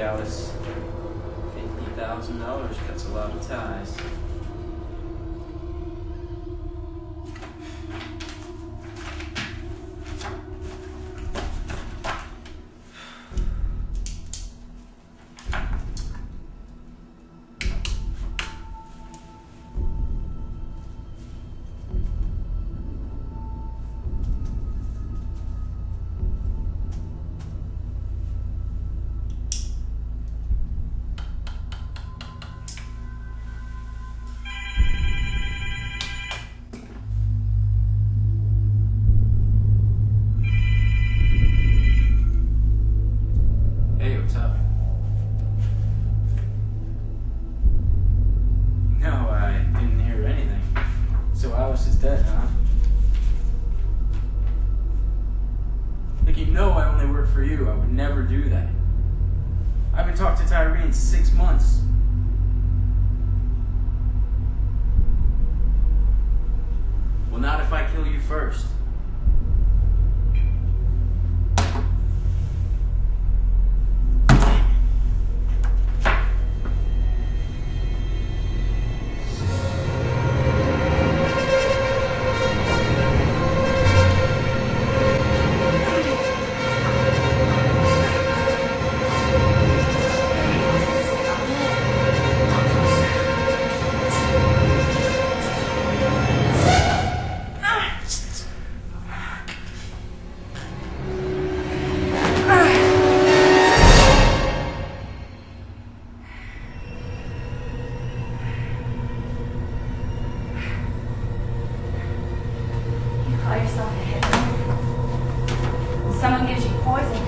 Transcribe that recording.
Alice. $50,000 cuts a lot of ties. For you. I would never do that. I haven't talked to Tyree in six months. Well, not if I kill you first. essa mania é de coisa?